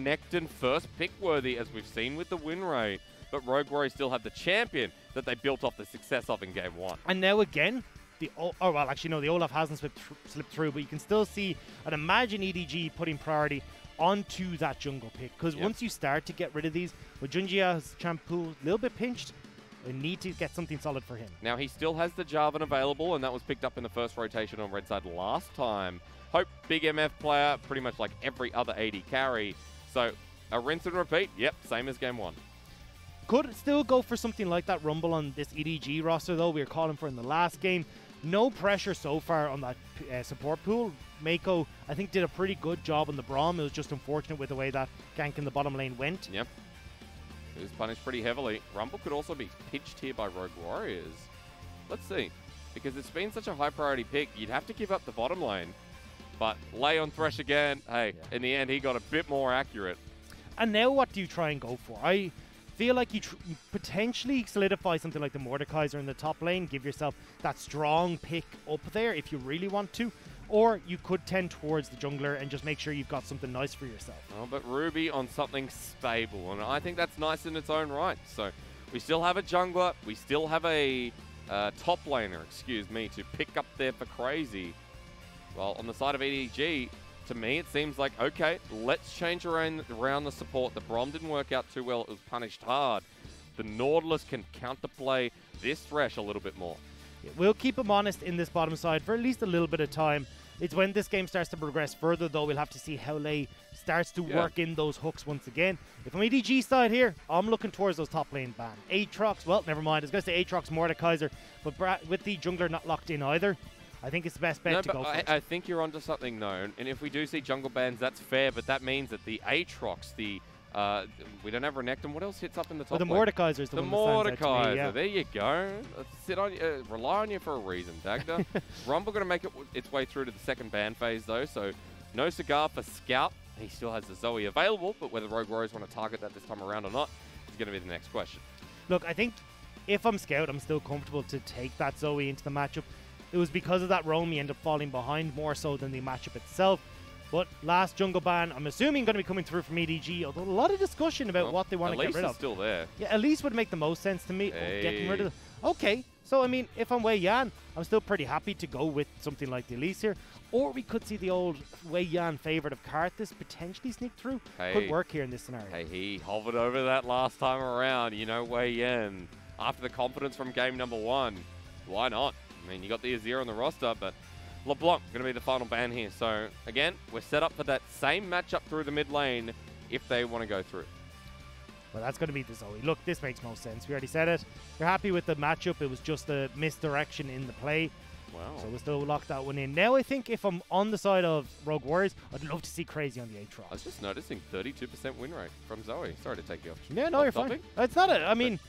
Renekton first pick worthy, as we've seen with the win rate. But Rogue Warriors still have the champion that they built off the success of in game one. And now again, the oh well, actually no, the Olaf hasn't slipped, th- slipped through, but you can still see and imagine EDG putting priority onto that jungle pick because Yep. once you start to get rid of these, with Junjia's champ pool a little bit pinched, we need to get something solid for him. Now he still has the Jarvan available, and that was picked up in the first rotation on red side last time. Hope big MF player, pretty much like every other AD carry. So a rinse and repeat. Yep, same as game one. Could still go for something like that Rumble on this EDG roster, though. We were calling for in the last game. No pressure so far on that uh, support pool. Meiko, I think, did a pretty good job on the Braum. It was just unfortunate with the way that gank in the bottom lane went. Yep. He was punished pretty heavily. Rumble could also be pitched here by Rogue Warriors. Let's see. Because it's been such a high priority pick, you'd have to give up the bottom lane. But Ley on Thresh again. Hey, Yeah. in the end, he got a bit more accurate. And now, what do you try and go for? I feel like you tr- potentially solidify something like the Mordekaiser in the top lane, give yourself that strong pick up there if you really want to, or you could tend towards the jungler and just make sure you've got something nice for yourself. Oh, but Ruby on something stable, and I think that's nice in its own right. So we still have a jungler, we still have a uh, top laner, excuse me, to pick up there for crazy. Well, on the side of EDG, to me it seems like okay, let's change around around the support. The Braum didn't work out too well; it was punished hard. The Nautilus can counterplay this Thresh a little bit more. We'll keep him honest in this bottom side for at least a little bit of time. It's when this game starts to progress further, though, we'll have to see how Ley starts to Yeah. work in those hooks once again. If I'm EDG side here, I'm looking towards those top lane ban. Aatrox, well, never mind. I was going to say Aatrox, Mordekaiser, but Bra- with the jungler not locked in either, I think it's the best bet No, to go for I, it. I think you're onto something though, and if we do see jungle bans, that's fair. But that means that the Aatrox, the uh, we don't have Renekton. What else hits up in the top? Well, the lane? Mordekaiser is the, The one that stands out to Mordekaiser. me, yeah. There you go. Let's sit on, uh, rely on you for a reason, Dagda. Rumble going to make it w- its way through to the second ban phase though, so no cigar for Scout. He still has the Zoe available, but whether Rogue Warriors want to target that this time around or not is going to be the next question. Look, I think if I'm Scout, I'm still comfortable to take that Zoe into the matchup. It was because of that roam he ended up falling behind more so than the matchup itself. But last jungle ban, I'm assuming going to be coming through from EDG, although a lot of discussion about Well, what they want to get rid is of. still there. Yeah, at least would make the most sense to me. Oh, Getting rid of the, Okay, so I mean, if I'm Wei Yan, I'm still pretty happy to go with something like the Elise here. Or we could see the old Wei Yan favorite of Karthus potentially sneak through. Hey. Could work here in this scenario. Hey, he hovered over that last time around. You know, Wei Yan, After the confidence from game number one, why not? I mean, you got the Azir on the roster, but LeBlanc going to be the final ban here. So, again, we're set up for that same matchup through the mid lane if they want to go through. Well, that's going to be the Zoe. Look, this makes most sense. We already said it. You're happy with the matchup. It was just a misdirection in the play. Wow. So we'll still lock that one in. Now, I think if I'm on the side of Rogue Warriors, I'd love to see Crazy on the Aatrox. I was just noticing 32% win rate from Zoe. Sorry to take you off. Yeah, no, off you're fine. topic. It's not a. I mean, That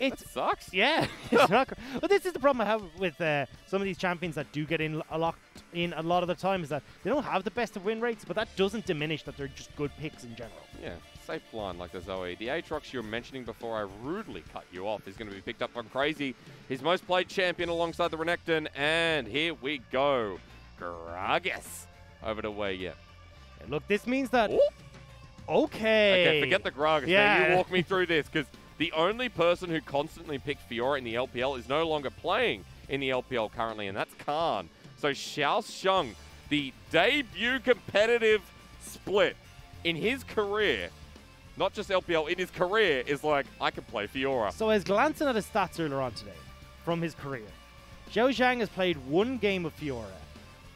it's sucks. Yeah, it's not. this is the problem I have with uh, some of these champions that do get in a locked in a lot of the time is that they don't have the best of win rates, but that doesn't diminish that they're just good picks in general. Yeah, safe blind like the Zoe. The Aatrox you were mentioning before I rudely cut you off is going to be picked up on Crazy. His most played champion alongside the Renekton. And here we go. Gragas over to Wei Yan. And look, this means that Ooh. okay, Okay, forget the Gragas. Now Yeah. you walk me through this because the only person who constantly picked Fiora in the LPL is no longer playing in the LPL currently, and that's Khan. So Xiao Xiang, the debut competitive split in his career, not just LPL, in his career, is like, I can play Fiora. So I was glancing at his stats earlier on today from his career. Xiao Xiang has played one game of Fiora,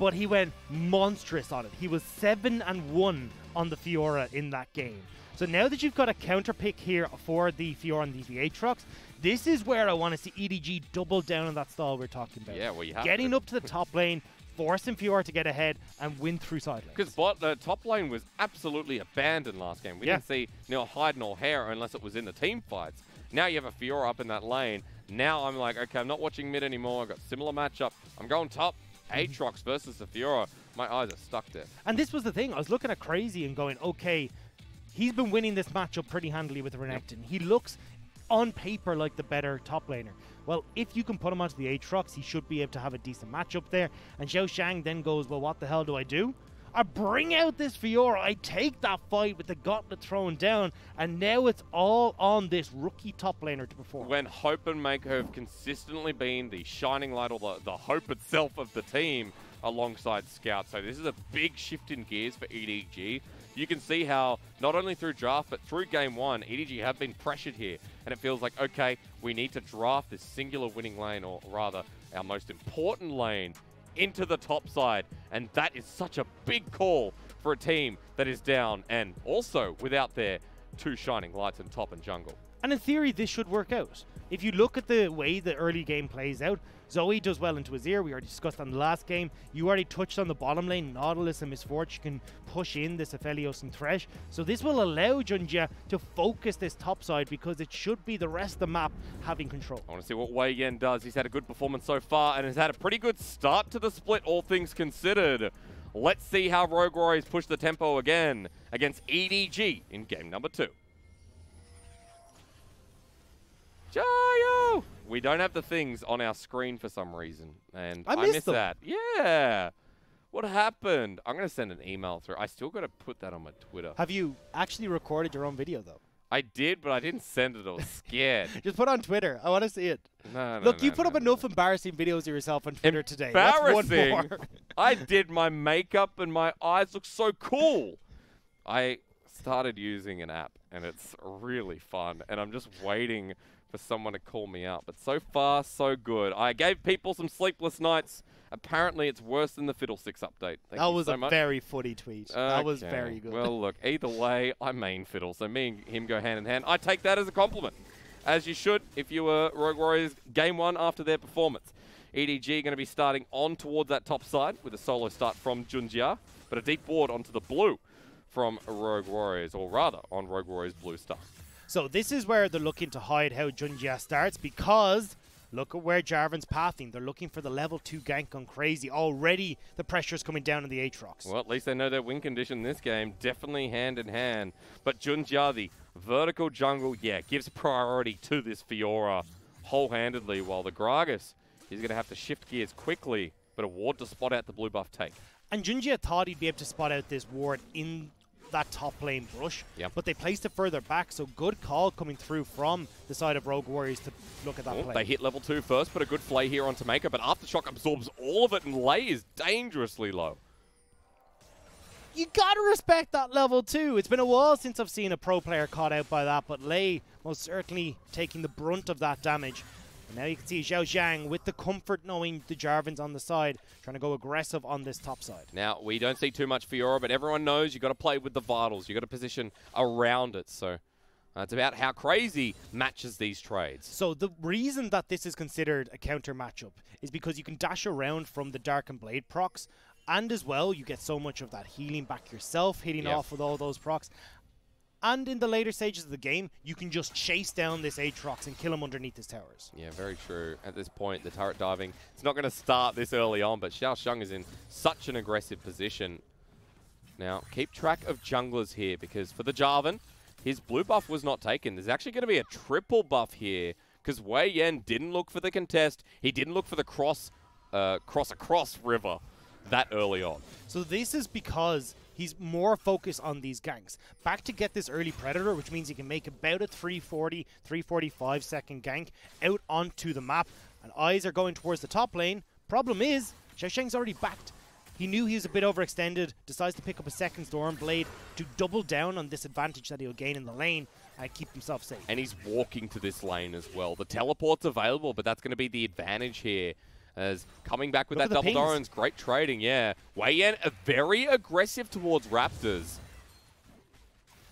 but he went monstrous on it. He was seven and one on the Fiora in that game. So now that you've got a counter pick here for the Fiora and the V8 trucks, this is where I want to see EDG double down on that stall we're talking about. Yeah, well, you have Getting to. up to the top lane, forcing Fiora to get ahead and win through side lanes. Because the top lane was absolutely abandoned last game. We Yeah. didn't see Neil hide nor hair unless it was in the team fights. Now you have a Fiora up in that lane. Now I'm like, okay, I'm not watching mid anymore. I've got similar matchup. I'm going top. Aatrox versus the Fiora. My eyes are stuck there. And this was the thing. I was looking at Crazy and going, okay, he's been winning this matchup pretty handily with Renekton. He looks on paper like the better top laner. Well, if you can put him onto the Aatrox, he should be able to have a decent matchup there. And Xiao Xiang then goes, well, what the hell do I do? I bring out this Fiora, I take that fight with the gauntlet thrown down, and now it's all on this rookie top laner to perform. When Hope and Meiko have consistently been the shining light or the, the hope itself of the team alongside Scout. So this is a big shift in gears for EDG. You can see how not only through draft but through game one, EDG have been pressured here, and it feels like okay, we need to draft this singular winning lane, or rather, our most important lane into the top side. And that is such a big call for a team that is down and also without their two shining lights in top and jungle. And in theory, this should work out. If you look at the way the early game plays out, Zoe does well into Azir. We already discussed on the last game. You already touched on the bottom lane. Nautilus and Miss Fortune can push in this Aphelios and Thresh. So this will allow Junjia to focus this top side because it should be the rest of the map having control. I want to see what Wei Yan does. He's had a good performance so far and has had a pretty good start to the split, all things considered. Let's see how Rogue Warriors push the tempo again against EDG in game number two. Jayo! We don't have the things on our screen for some reason, and I I, missed miss that. Yeah. What happened? I'm going to send an email through. I still got to put that on my Twitter. Have you actually recorded your own video though? I did, but I didn't send it. I was scared. Just put it on Twitter. I want to see it. No, no, Look, no, you put no, up no. enough embarrassing videos of yourself on Twitter today. Embarrassing. I did my makeup and my eyes look so cool. I started using an app and it's really fun and I'm just waiting for someone to call me out. But so far, so good. I gave people some sleepless nights. Apparently, it's worse than the Fiddlesticks update. Thank that was so a much. very footy tweet. That was very good. Well, look, either way, I main Fiddle, so me and him go hand in hand. I take that as a compliment, as you should if you were Rogue Warriors game one after their performance. EDG going to be starting on towards that top side with a solo start from Junjia, but a deep board onto the blue from Rogue Warriors, or rather, on Rogue Warriors blue star. So this is where they're looking to hide how Junjia starts because look at where Jarvan's pathing. They're looking for the level 2 gank on Crazy. Already the pressure's coming down on the Aatrox. Well, at least they know their win condition this game. Definitely hand in hand. But Junjia, the vertical jungle, yeah, gives priority to this Fiora whole-handedly, while the Gragas is going to have to shift gears quickly, but a ward to spot out the blue buff take. And Junjia thought he'd be able to spot out this ward in that top lane brush, Yep. but they placed it further back, so good call coming through from the side of Rogue Warriors to look at that Oh, play. they hit level 2 first, but a good flay here on Tameka, but Aftershock absorbs all of it, and Ley is dangerously low. you gotta respect that level too. It's been a while since I've seen a pro player caught out by that, but Ley most certainly taking the brunt of that damage. And now you can see Xiao Xiang with the comfort knowing the Jarvan's on the side, trying to go aggressive on this top side. Now, we don't see too much Fiora, but everyone knows you've got to play with the vitals. You've got to position around it, so... uh, it's about how crazy matches these trades. So the reason that this is considered a counter matchup is because you can dash around from the Darkin Blade procs, and as well you get so much of that healing back yourself, hitting Yeah. off with all those procs. And in the later stages of the game, you can just chase down this Aatrox and kill him underneath his towers. Yeah, very true. At this point, the turret diving, it's not going to start this early on, but Xiao Xiang is in such an aggressive position. Now, keep track of junglers here, because for the Jarvan, his blue buff was not taken. There's actually going to be a triple buff here, because Wei Yan didn't look for the contest. He didn't look for the cross, uh, cross across river that early on. So this is because he's more focused on these ganks. Back to get this early Predator, which means he can make about a 340, 345 second gank out onto the map. And eyes are going towards the top lane. Problem is, XiaoXiang's already backed. He knew he was a bit overextended, decides to pick up a second Storm Blade to double down on this advantage that he'll gain in the lane and keep himself safe. And he's walking to this lane as well. The teleport's available, but that's going to be the advantage here. As coming back with Look that double pings. Doran's great trading, yeah. Wei Yan very aggressive towards Raptors.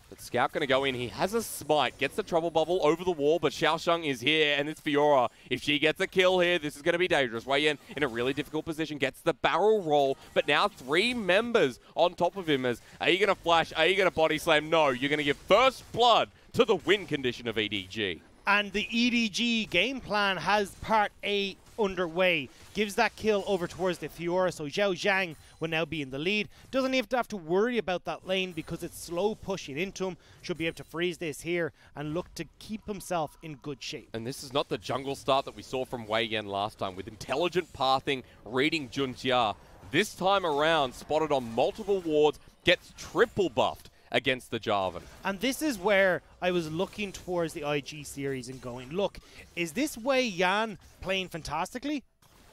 But Scout going to go in. He has a smite, gets the trouble bubble over the wall, but Xiao Xiang is here, and it's Fiora. If she gets a kill here, this is going to be dangerous. Wei Yan in a really difficult position, gets the barrel roll, but now three members on top of him. As are you going to flash? Are you going to body slam? No, you're going to give first blood to the win condition of EDG. And the EDG game plan has part A underway. Gives that kill over towards the Fiora, so Xiao Xiang will now be in the lead. Doesn't even have to worry about that lane because it's slow pushing into him. Should be able to freeze this here and look to keep himself in good shape. And this is not the jungle start that we saw from Wei Yan last time with intelligent pathing, reading Junjia this time around spotted on multiple wards, gets triple buffed against the Jarvan. And this is where I was looking towards the IG series and going, look, is this Wei Yan playing fantastically?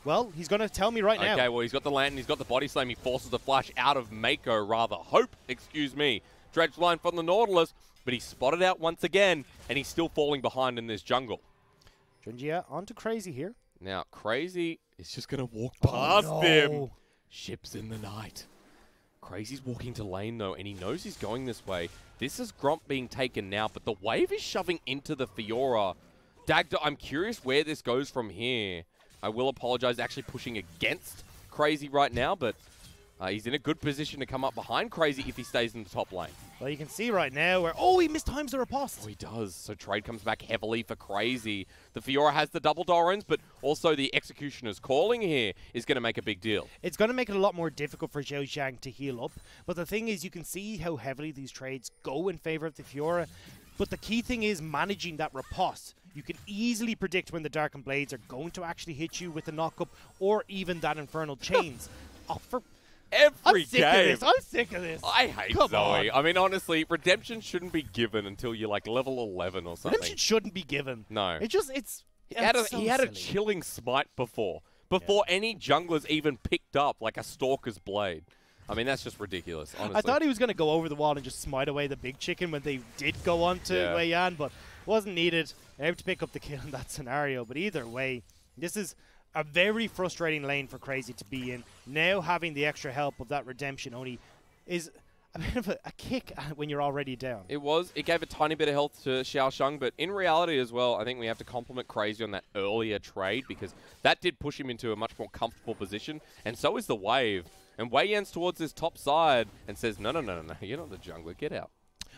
Well, he's going to tell me right now. Okay, well, he's got the lantern, he's got the body slam, he forces the flash out of Meiko, rather. Hope, excuse me. Dredge line from the Nautilus, but he's spotted out once again, and he's still falling behind in this jungle. Junjia on to Crazy here. Now, Crazy is just going to walk oh, past oh, no. him. Ships in the night. Crazy's walking to lane, though, and he knows he's going this way. This is Gromp being taken now, but the wave is shoving into the Fiora. Dagda, I'm curious where this goes from here. I will apologize, actually pushing against Crazy right now, but uh, he's in a good position to come up behind Crazy if he stays in the top lane. Well, you can see right now where, oh, he mistimes the riposte. Oh, he does. So trade comes back heavily for Crazy. The Fiora has the double Dorans, but also the Executioner's calling here is going to make a big deal. It's going to make it a lot more difficult for Xiao Xiang to heal up. But the thing is, you can see how heavily these trades go in favor of the Fiora. But the key thing is managing that riposte. You can easily predict when the Darkin Blades are going to actually hit you with the knockup or even that Infernal Chains. oh, for every I'm sick game. of this. I'm sick of this. I hate Come Zoe. on. I mean, honestly, redemption shouldn't be given until you're like level 11 or something. Redemption shouldn't be given. No. It just it's. He had, a, so he had a chilling smite before, before any junglers even picked up like a stalker's blade. I mean, that's just ridiculous. Honestly, I thought he was going to go over the wall and just smite away the big chicken when they did go on to Yeah. Wei Yan, but wasn't needed. Able to pick up the kill in that scenario. But either way, this is a very frustrating lane for Crazy to be in. Now having the extra help of that redemption only is a bit of a, a kick when you're already down. It was. It gave a tiny bit of health to Xiao Xiang, but in reality as well, I think we have to compliment Crazy on that earlier trade because that did push him into a much more comfortable position, and so is the wave. And Wei Yan's towards his top side and says, no, no, no, no, no, you're not the jungler, get out.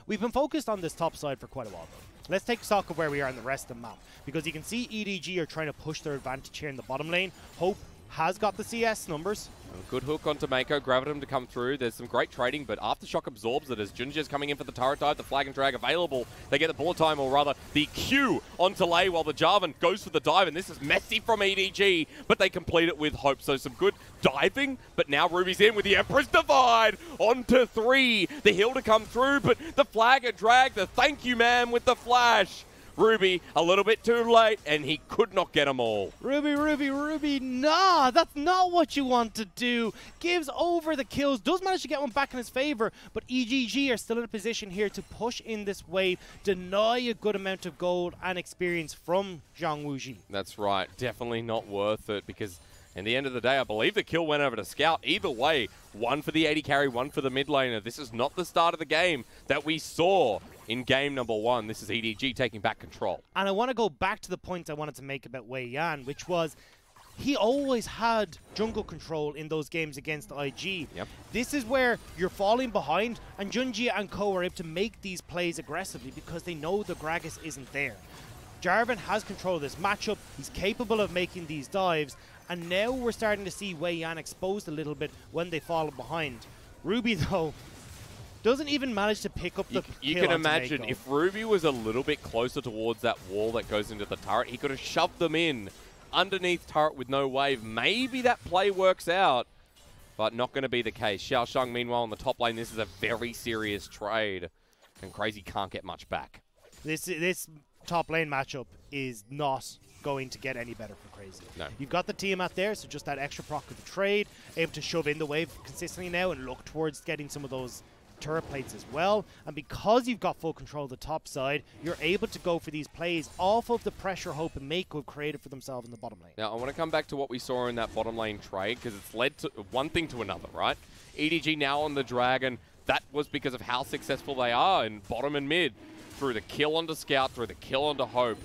We've been focused on this top side for quite a while, though. Let's take stock of where we are in the rest of the map. Because you can see EDG are trying to push their advantage here in the bottom lane. Hope has got the CS numbers. Good hook onto Meiko, Gravitum to come through. There's some great trading, but Aftershock absorbs it as Junjia's coming in for the turret dive, the flag and drag available. They get the bullet time, or rather, the Q onto Ley while the Jarvan goes for the dive, and this is messy from EDG, but they complete it with hope. So some good diving, but now Ruby's in with the Emperor's Divide onto three. The hill to come through, but the flag and drag, the thank you man with the flash. Ruby a little bit too late, and he could not get them all. Ruby, Ruby, Ruby, nah, that's not what you want to do. Gives over the kills, does manage to get one back in his favor, but EDG are still in a position here to push in this wave, deny a good amount of gold and experience from Zhang Wuji. That's right. Definitely not worth it because in the end of the day, I believe the kill went over to Scout. Either way, one for the AD carry, one for the mid laner. This is not the start of the game that we saw in game number one. This is EDG taking back control. And I want to go back to the point I wanted to make about Wei Yan, which was he always had jungle control in those games against IG. Yep. This is where you're falling behind, and Junjia and Co are able to make these plays aggressively because they know the Gragas isn't there. Jarvan has control of this matchup. He's capable of making these dives, and now we're starting to see Wei Yan exposed a little bit when they fall behind. Ruby, though, doesn't even manage to pick up the You, you can imagine if Ruby was a little bit closer towards that wall that goes into the turret, he could have shoved them in underneath turret with no wave. Maybe that play works out, but not going to be the case. Xiao Xiang, meanwhile, on the top lane, this is a very serious trade, and Crazy can't get much back. This this top lane matchup is not going to get any better for Crazy. No. You've got the team out there, so just that extra proc of the trade, able to shove in the wave consistently now and look towards getting some of those turret plates as well. And because you've got full control of the top side, you're able to go for these plays off of the pressure Hope and Meiko have created for themselves in the bottom lane. Now, I want to come back to what we saw in that bottom lane trade because it's led to one thing to another, right? EDG now on the Dragon. That was because of how successful they are in bottom and mid. Through the kill onto Scout, through the kill onto Hope.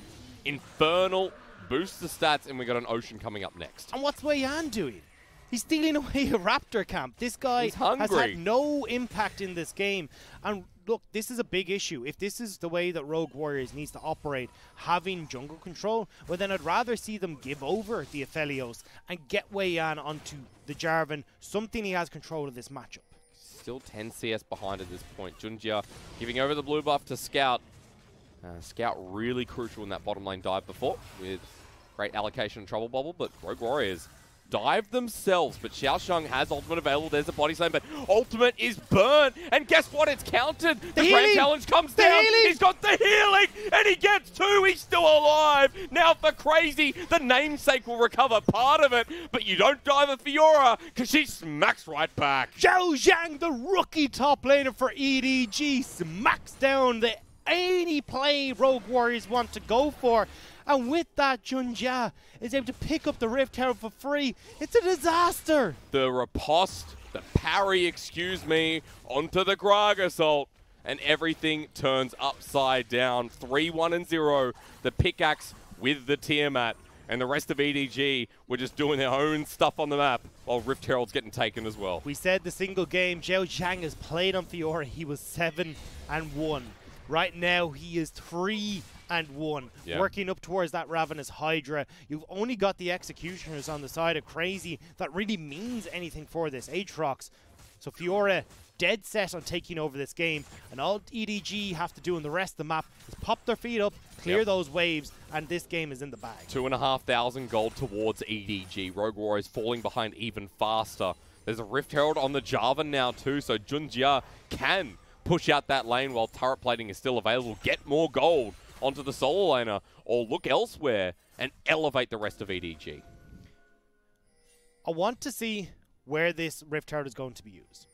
Infernal boosts the stats, and we got an Ocean coming up next. And what's Wei Yan doing? He's stealing away a Raptor camp. This guy has had no impact in this game. And look, this is a big issue. If this is the way that Rogue Warriors needs to operate, having jungle control, well then I'd rather see them give over the Aphelios and get Wei Yan onto the Jarvan, something he has control of this matchup. Still 10 CS behind at this point. Junjia giving over the blue buff to Scout. Uh, Scout really crucial in that bottom lane dive before with great allocation and trouble bubble, but Rogue Warriors dive themselves, but XiaoXiang has ultimate available. There's a body slam, but ultimate is burnt. And guess what? It's countered. The, The grand challenge comes The down. healing! He's got the healing, and he gets two. He's still alive. Now for Crazy, the namesake will recover part of it, but you don't dive a Fiora because she smacks right back. Xiao Xiang, the rookie top laner for EDG, smacks down the any play Rogue Warriors want to go for. And with that, Junjia is able to pick up the Rift Tower for free. It's a disaster. the riposte, the parry, excuse me, onto the Grog assault, and everything turns upside down. 3 1 and 0. The pickaxe with the Tiamat. And the rest of EDG were just doing their own stuff on the map while Rift Herald's getting taken as well. We said the single game Xiao Xiang has played on Fiora. He was 7 and 1. Right now, he is 3 and 1. Yeah. Working up towards that Ravenous Hydra. You've only got the Executioners on the side of Crazy that really means anything for this. Aatrox. So Fiora dead set on taking over this game. And all EDG have to do in the rest of the map is pop their feet up, clear Yep. those waves, and this game is in the bag. Two and a half thousand gold towards EDG. Rogue Warriors falling behind even faster. There's a Rift Herald on the Jarvan now too, so Junjia can push out that lane while turret plating is still available. Get more gold onto the solo laner, or look elsewhere and elevate the rest of EDG. I want to see where this Rift Herald is going to be used.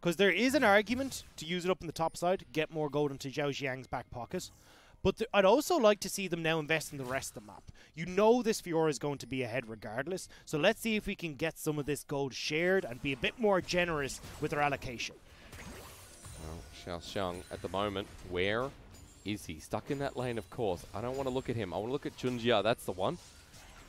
Because there is an argument to use it up in the top side, get more gold into Xiao Xiang's back pocket. But I'd also like to see them now invest in the rest of the map. You know this Fiora is going to be ahead regardless, so let's see if we can get some of this gold shared and be a bit more generous with our allocation. Well, Xiao Xiang at the moment, where is he? Stuck in that lane, of course. I don't want to look at him. I want to look at Junjia. That's the one.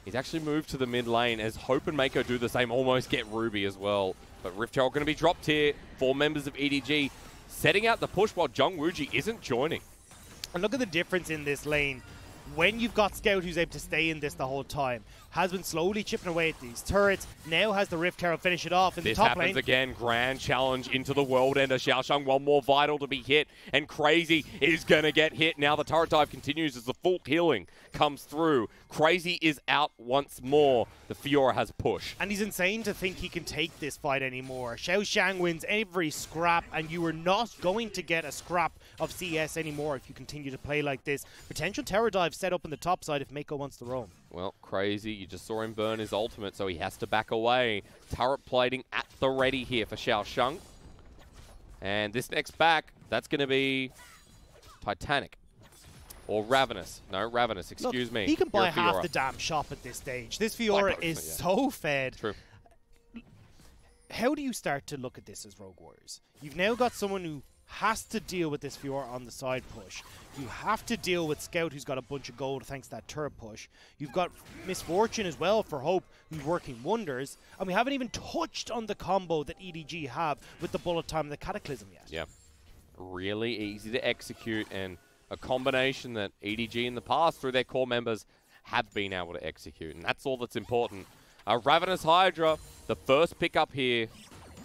He's actually moved to the mid lane as Hope and Meiko do the same, almost get Ruby as well. But Rift Herald going to be dropped here. Four members of EDG setting out the push while Zhang Wuji isn't joining. And look at the difference in this lane. When you've got Scout who's able to stay in this the whole time, has been slowly chipping away at these turrets, now has the Rift Herald finish it off in This the top happens lane. again. Grand challenge into the world ender. XiaoXiang, one more vital to be hit. And Crazy is going to get hit. Now the turret dive continues as the full healing comes through. Crazy is out once more. The Fiora has push. And he's insane to think he can take this fight anymore. Xiao Xiang wins every scrap, and you are not going to get a scrap of CS anymore if you continue to play like this. Potential terror dive set up in the top side if Meiko wants to roam. Well, Crazy, you just saw him burn his ultimate, so he has to back away. Turret plating at the ready here for Xiao Xiang. And this next back, that's going to be Titanic. Or Ravenous. No, Ravenous, excuse Look, me. He can buy half the damn shop at this stage. This Fiora is yeah. so fed. True. How do you start to look at this as Rogue Warriors? You've now got someone who has to deal with this Fiora on the side push. You have to deal with Scout, who's got a bunch of gold thanks to that turret push. You've got Miss Fortune as well for Hope, who's working wonders. And we haven't even touched on the combo that EDG have with the Bullet Time and the Cataclysm yet. Yeah. Really easy to execute and a combination that EDG in the past through their core members have been able to execute. And that's all that's important. Uh, Ravenous Hydra, the first pickup here.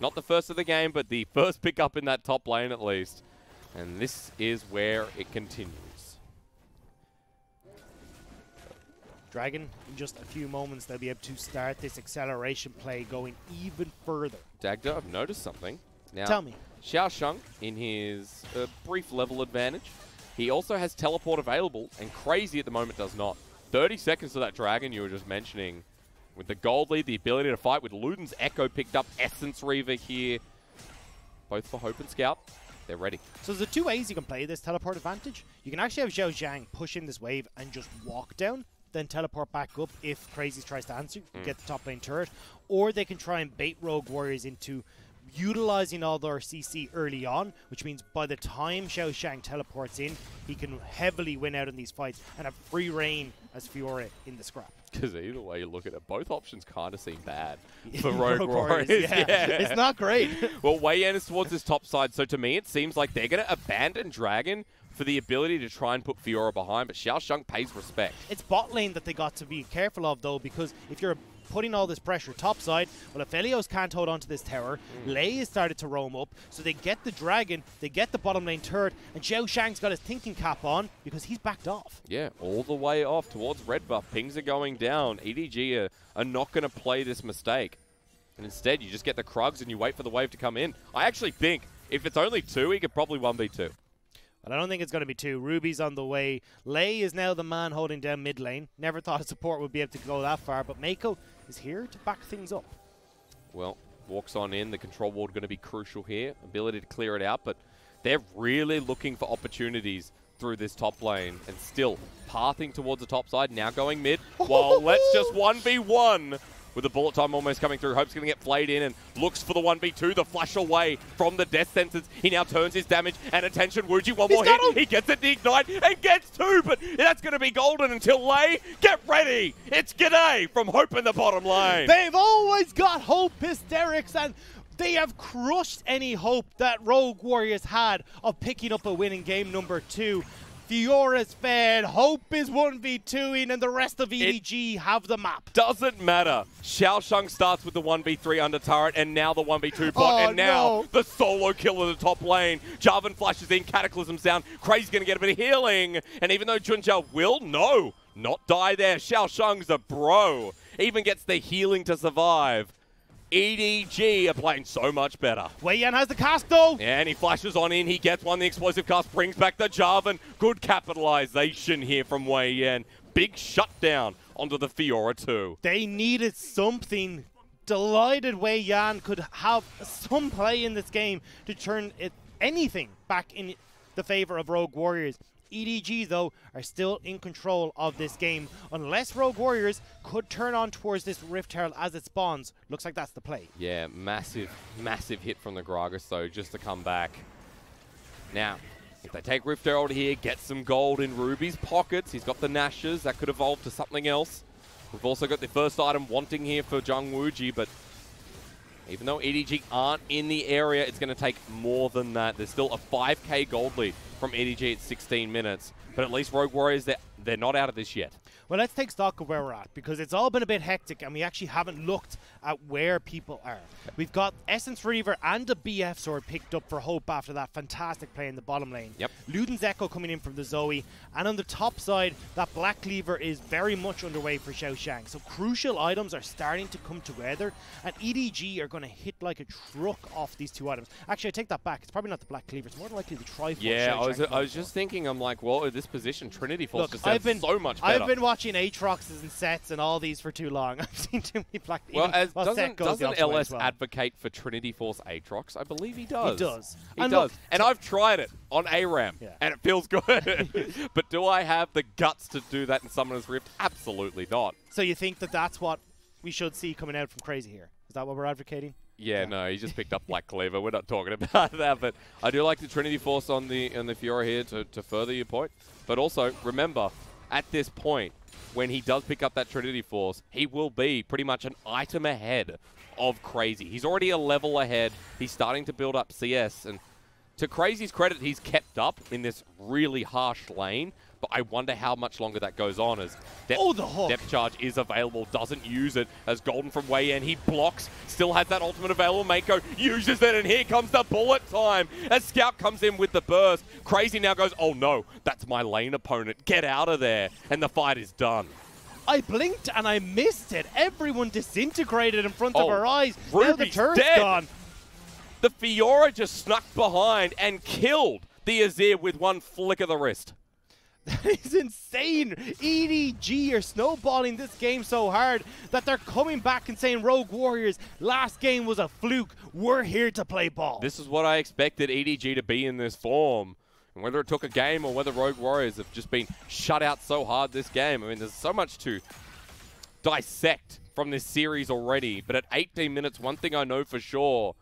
Not the first of the game, but the first pickup in that top lane at least. And this is where it continues. Dragon, in just a few moments, they'll be able to start this acceleration play going even further. Dagda, I've noticed something. Now, Tell me. Xiao Xiang, in his uh, brief level advantage, he also has teleport available, and Crazy at the moment does not. 30 seconds to that dragon you were just mentioning. With the gold lead, the ability to fight with Luden's Echo picked up, Essence Reaver here. Both for Hope and Scout. They're ready. So there's two ways you can play this teleport advantage. You can actually have Xiao Xiang push in this wave and just walk down, then teleport back up if Crazy tries to answer, you mm. get the top lane turret. Or they can try and bait Rogue Warriors into utilizing all their CC early on, which means by the time Xiao Xiang teleports in, he can heavily win out in these fights and have free reign as Fiora in the scrap. Because either way you look at it, both options kind of seem bad for Rogue, Rogue Warriors. Warriors, yeah. It's not great. well, Wei Yan is towards his top side, so to me it seems like they're going to abandon Dragon for the ability to try and put Fiora behind, but Xiao Xiang pays respect. It's bot lane that they got to be careful of though, because if you're putting all this pressure topside. Well, if Elios can't hold onto this tower, mm. Ley has started to roam up, so they get the dragon, they get the bottom lane turret, and Xiao Xiang's got his thinking cap on because he's backed off. Yeah, all the way off towards red buff. Pings are going down. EDG are, are not going to play this mistake. And instead, you just get the Krugs and you wait for the wave to come in. I actually think if it's only two, he could probably 1v2. But I don't think it's going to be two. Ruby's on the way. Ley is now the man holding down mid lane. Never thought a support would be able to go that far, but Meiko is here to back things up. Well, walks on in. The control ward going to be crucial here. Ability to clear it out, but they're really looking for opportunities through this top lane and still pathing towards the top side. Now going mid. Well, let's just 1v1 with the bullet time almost coming through. Hope's going to get flayed in and looks for the 1v2. The flash away from the death sentence. He now turns his damage and attention. Wuji, one He's more hit. him. He gets it, the ignite, and gets two, but that's going to be golden until Ley. Get ready. It's G'day from Hope in the bottom lane. They've always got hope hysterics and they have crushed any hope that Rogue Warriors had of picking up a win in game number two. Fiora's fed, Hope is 1v2ing, and the rest of EDG have the map. Doesn't matter. Xiao Xiang starts with the 1v3 under turret, and now the 1v2 bot, Oh, and now no. the solo kill of the top lane. Jarvan flashes in, Cataclysm's down. Crazy's going to get a bit of healing. And even though Junjia will, no, not die there. Xiao Xiang's a bro. Even gets the healing to survive. EDG are playing so much better. Wei Yan has the cast though. Yeah, And he flashes on in. He gets one. The explosive cast brings back the Jarvan. Good capitalization here from Wei Yan. Big shutdown onto the Fiora too. They needed something. Delighted Wei Yan could have some play in this game to turn it anything back in the favor of Rogue Warriors. EDG, though, are still in control of this game, unless Rogue Warriors could turn on towards this Rift Herald as it spawns. Looks like that's the play. Yeah, massive, massive hit from the Gragas, though, just to come back. Now, if they take Rift Herald here, get some gold in Ruby's pockets. He's got the Nashes. That could evolve to something else. We've also got the first item wanting here for Zhang Wuji, but even though EDG aren't in the area, it's going to take more than that. There's still a 5k gold lead from EDG at 16 minutes. But at least Rogue Warriors, they're, they're not out of this yet. Well, let's take stock of where we're at because it's all been a bit hectic and we actually haven't looked at where people are. We've got Essence Reaver and the BF sword picked up for Hope after that fantastic play in the bottom lane. Yep. Luden's Echo coming in from the Zoe. And on the top side, that Black Cleaver is very much underway for Xiao Xiang. So crucial items are starting to come together and EDG are going to hit like a truck off these two items. Actually, I take that back. It's probably not the Black Cleaver. It's more likely the Triforce. Yeah, Xiao I was, I was just thinking, I'm like, well, at this position, Trinity Force Look, just I've been so much better. I've been watching Aatroxes and sets and all these for too long. I've seen too many black. Well, even- as well, doesn't, doesn't LS well. advocate for Trinity Force Aatrox? I believe he does. He does. He And does. look- and I've tried it on ARAM, Yeah. and it feels good. but do I have the guts to do that in Summoner's Rift? Absolutely not. So you think that that's what we should see coming out from Crazy here? Is that what we're advocating? Yeah, no, he just picked up Black Cleaver. We're not talking about that, but I do like the Trinity Force on the on the Fiora here to, to further your point. But also, remember, at this point, when he does pick up that Trinity Force, he will be pretty much an item ahead of Crazy. He's already a level ahead. He's starting to build up CS, and to Crazy's credit, he's kept up in this really harsh lane. But I wonder how much longer that goes on as depth, Oh, the hook. depth charge is available, doesn't use it as Golden from way in. He blocks, still has that ultimate available. Meiko uses it, and here comes the bullet time as Scout comes in with the burst. Crazy now goes, oh no, that's my lane opponent. Get out of there. And the fight is done. I blinked and I missed it. Everyone disintegrated in front Oh, of our eyes. now the Ruby's turret's dead. gone. The Fiora just snuck behind and killed the Azir with one flick of the wrist. That is insane. EDG are snowballing this game so hard that they're coming back and saying, Rogue Warriors, last game was a fluke. We're here to play ball. This is what I expected EDG to be in this form. And whether it took a game or whether Rogue Warriors have just been shut out so hard this game. I mean, there's so much to dissect from this series already. But at 18 minutes, one thing I know for sure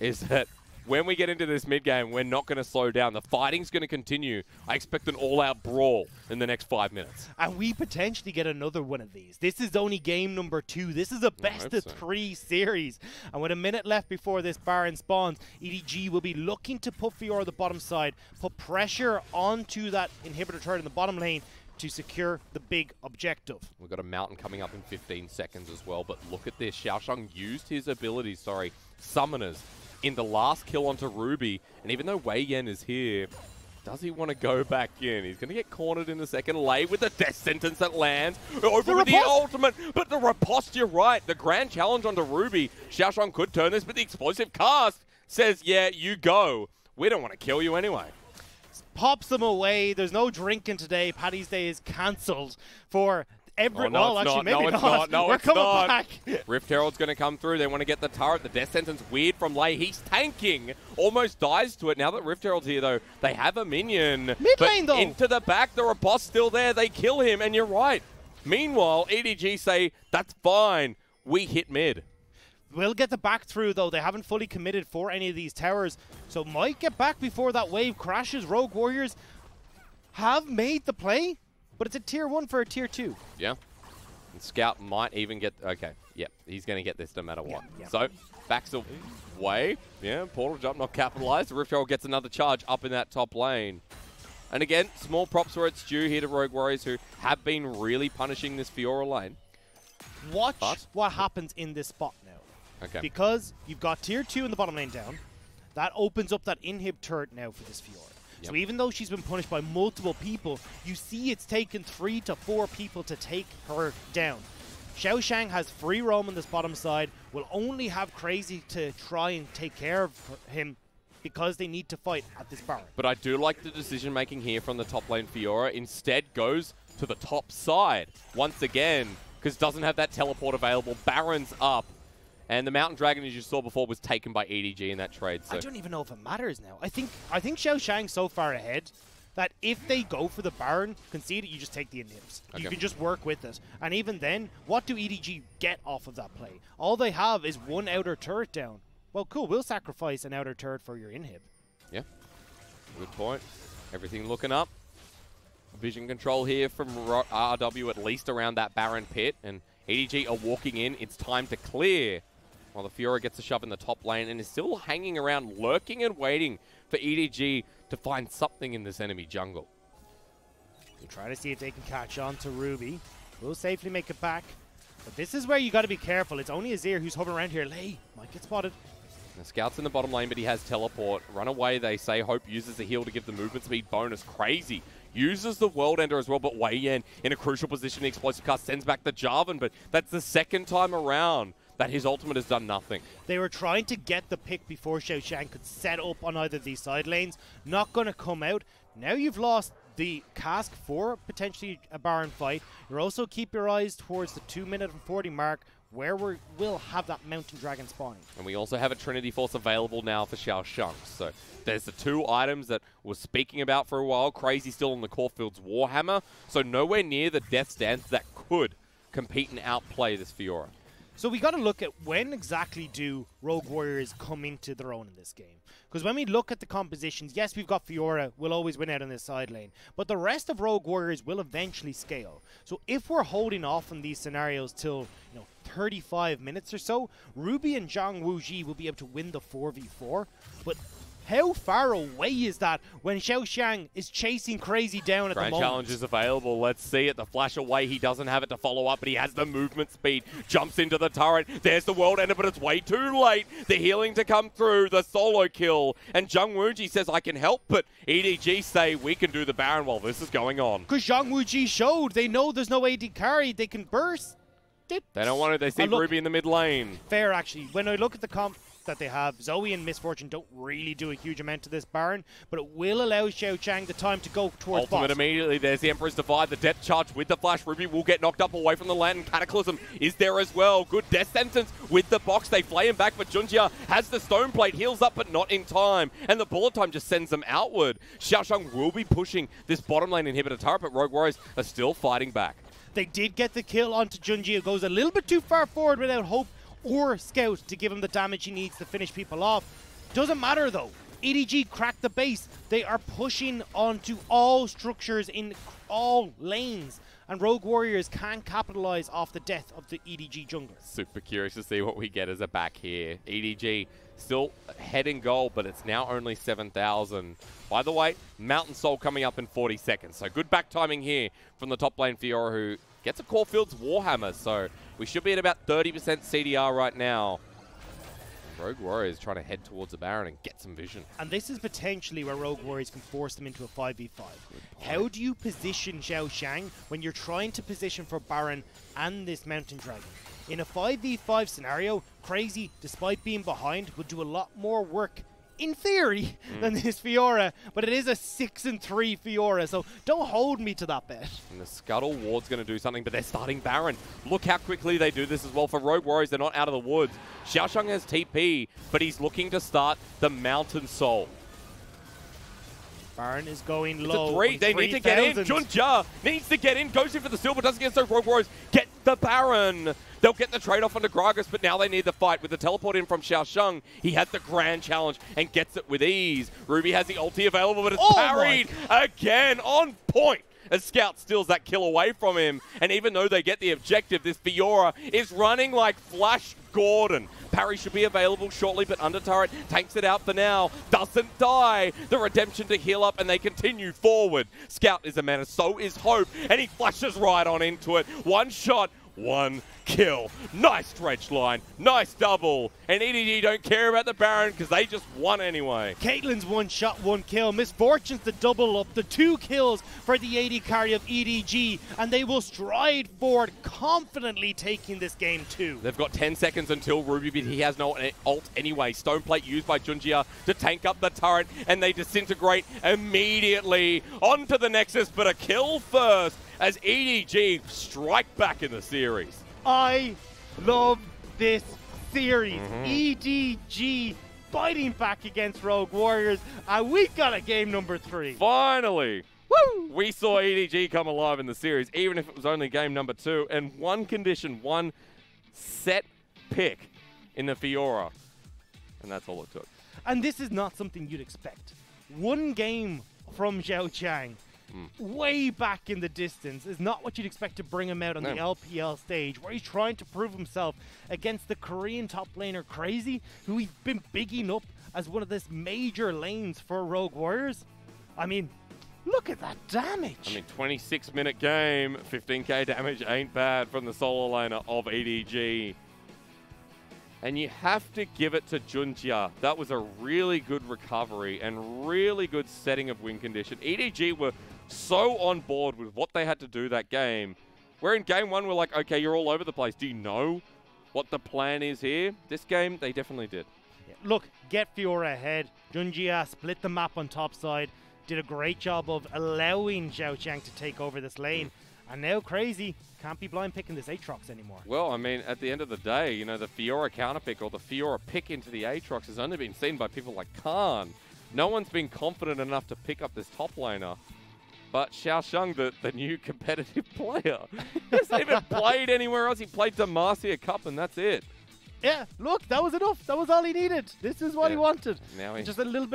is that when we get into this mid game, we're not going to slow down. The fighting's going to continue. I expect an all out brawl in the next five minutes. and we potentially get another one of these. This is only game number two. This is a best of so. three series. And with a minute left before this Baron spawns, EDG will be looking to put Fiora the bottom side, put pressure onto that inhibitor turret in the bottom lane to secure the big objective. We've got a mountain coming up in 15 seconds as well, but look at this. XiaoXiang used his abilities, sorry, summoners, in the last kill onto Ruby, and even though Wei Yan is here, does he want to go back in? He's going to get cornered in the second lay with the death sentence that lands. Over The with the ultimate, but the riposte, you're right. The grand challenge onto Ruby. XiaoXiang could turn this, but the explosive cast says, yeah, you go. We don't want to kill you anyway. Pops them away. There's no drinking today. Paddy's Day is cancelled for every. Oh, no, well, it's actually, not. maybe No, it's not. not. No, We're it's coming not. back. Rift Herald's going to come through. They want to get the turret. The death sentence weird from Ley. He's tanking. Almost dies to it. Now that Rift Herald's here, though, they have a minion. Mid lane, though. Into the back. The riposte still there. They kill him, and you're right. Meanwhile, EDG say, that's fine. We hit mid. We'll get the back through though. They haven't fully committed for any of these towers, so might get back before that wave crashes. Rogue Warriors have made the play, but it's a tier one for a tier two. Yeah. And Scout might even get. Okay. Yeah. He's going to get this no matter what. yeah. So, backs away. Yeah. Portal jump not capitalized. Rift Herald gets another charge up in that top lane. And again, small props where it's due here to Rogue Warriors who have been really punishing this Fiora lane. Watch But- what happens in this spot now. Okay. Because you've got tier two in the bottom lane down. That opens up that inhib turret now for this Fiora. So even though she's been punished by multiple people, you see it's taken three to four people to take her down. Xiao Xiang has free roam on this bottom side, will only have Crazy to try and take care of him because they need to fight at this Baron. But I do like the decision making here from the top lane Fiora. Instead goes to the top side once again because doesn't have that teleport available. Baron's up. And the Mountain Dragon, as you saw before, was taken by EDG in that trade. So I don't even know if it matters now. I think I think Xiao Xiang's so far ahead that if they go for the Baron, concede it, you just take the inhibs. You can just work with it. And even then, what do EDG get off of that play? All they have is one outer turret down. Well, cool. We'll sacrifice an outer turret for your inhib. Yeah, good point. Everything looking up. Vision control here from RW at least around that Baron pit. And EDG are walking in. It's time to clear. While the Fiora gets a shove in the top lane and is still hanging around, lurking and waiting for EDG to find something in this enemy jungle. They try to see if they can catch on to Ruby. Will safely make it back. But this is where you got to be careful. It's only Azir who's hovering around here. Ley might get spotted. The Scout's in the bottom lane, but he has teleport. Run away, they say. Hope uses the heal to give the movement speed bonus. Crazy. Uses the World Ender as well, but Wei Yan in a crucial position. The explosive cast sends back the Jarvan, but that's the second time around that his ultimate has done nothing. They were trying to get the pick before Xiao Xiang could set up on either of these side lanes. Not going to come out. Now you've lost the cask for potentially a Baron fight. You also keep your eyes towards the 2 minute and 40 mark where we will have that Mountain Dragon spawning. And we also have a Trinity Force available now for Xiao Xiang. So there's the two items that we're speaking about for a while. Crazy still on the Caulfield's Warhammer. So nowhere near the Death's Dance that could compete and outplay this Fiora. So we got to look at when exactly do Rogue Warriors come into their own in this game. Because when we look at the compositions, yes, we've got Fiora, will always win out on this side lane, but the rest of Rogue Warriors will eventually scale. So if we're holding off on these scenarios till you know 35 minutes or so, Ruby and Zhang Wuji will be able to win the 4v4. But how far away is that when Xiao Xiang is chasing Crazy down at Grand the moment? challenge is available. Let's see it. The flash away. He doesn't have it to follow up, but he has the movement speed. Jumps into the turret. There's the world ender, but it's way too late. The healing to come through. The solo kill. And Zhang Wuji says, I can help, but EDG say we can do the Baron while this is going on. Because Zhang Wuji showed they know there's no AD carry, they can burst. They don't want to. They see look- Ruby in the mid lane. fair actually. When I look at the comp that they have, Zoe and Miss Fortune don't really do a huge amount to this Baron, but it will allow Xiao Xiang the time to go towards Ultimate bot. immediately. There's the Emperor's Divide. The depth charge with the flash. Ruby will get knocked up away from the land. Cataclysm is there as well. Good death sentence with the box. They flay him back, but Junjia has the stone plate. Heals up, but not in time. And the bullet time just sends them outward. XiaoXiang will be pushing this bottom lane inhibitor turret, but Rogue Warriors are still fighting back. They did get the kill onto Junjia, who goes a little bit too far forward without hope or scout to give him the damage he needs to finish people off. Doesn't matter though. EDG cracked the base. They are pushing onto all structures in all lanes. And Rogue Warriors can capitalize off the death of the EDG jungler. Super curious to see what we get as a back here. EDG still head in goal, but it's now only 7,000. By the way, Mountain Soul coming up in 40 seconds. So good back timing here from the top lane Fiora, who gets a Caulfield's Warhammer. So we should be at about 30% CDR right now. Rogue Warriors trying to head towards the Baron and get some vision. And this is potentially where Rogue Warriors can force them into a 5v5. How do you position Xiao Xiang when you're trying to position for Baron and this Mountain Dragon? In a 5v5 scenario, Crazy, despite being behind, would do a lot more work in theory, mm. than this Fiora, but it is a 6 and 3 Fiora, so don't hold me to that bet. And the Scuttle Ward's going to do something, but they're starting Baron. Look how quickly they do this as well. For Rogue Warriors, they're not out of the woods. XiaoXiang has TP, but he's looking to start the Mountain Soul. Baron is going it's low. three. They 3, need to get in. Junjia needs to get in. Goes in for the silver. Doesn't get so Rogue Warriors. Get the Baron. They'll get the trade-off onto Gragas, but now they need the fight. With the teleport in from XiaoXiang, he has the grand challenge and gets it with ease. Ruby has the ulti available, but it's oh parried again on point as Scout steals that kill away from him. And even though they get the objective, this Fiora is running like Flash Gordon. Parry should be available shortly, but Under Turret tanks it out for now. Doesn't die. The redemption to heal up, and they continue forward. Scout is a menace, so is Hope, and he flashes right on into it. One shot, one kill. Nice stretch line. Nice double. And EDG don't care about the Baron because they just won anyway. Caitlyn's one shot, one kill. Miss Fortune's the double up. The two kills for the AD carry of EDG. And they will stride forward, confidently taking this game too. They've got 10 seconds until Ruby, but he has no ult anyway. Stoneplate used by Junjia to tank up the turret. And they disintegrate immediately onto the Nexus. But a kill first as EDG strike back in the series. I love this series. Mm-hmm. EDG fighting back against Rogue Warriors, and we've got a game number three. Finally! Woo! We saw EDG come alive in the series, even if it was only game number two, and one condition, one set pick in the Fiora. And that's all it took. And this is not something you'd expect. One game from Xiao Xiang mm. way back in the distance is not what you'd expect to bring him out on no. the LPL stage, where he's trying to prove himself against the Korean top laner Crazy, who he's been bigging up as one of this major lanes for Rogue Warriors. I mean, Look at that damage. I mean, 26 minute game, 15k damage ain't bad from the solo laner of EDG. And you have to give it to Junjia. That was a really good recovery and really good setting of win condition. EDG were so on board with what they had to do that game. Where in game one, we're like, okay, you're all over the place. Do you know what the plan is here? This game, they definitely did. Yeah. Look, get Fiora ahead. Junjia split the map on top side. Did a great job of allowing Xiao Xiang to take over this lane. Mm. And now Crazy can't be blind picking this Aatrox anymore. Well, I mean, at the end of the day, you know, the Fiora counter pick or the Fiora pick into the Aatrox has only been seen by people like Khan. No one's been confident enough to pick up this top laner. But XiaoXiang, the, the new competitive player, hasn't even played anywhere else. He played the Demacia Cup, and that's it. Yeah, look, that was enough. That was all he needed. This is what yeah. he wanted. Now he's just a little bit.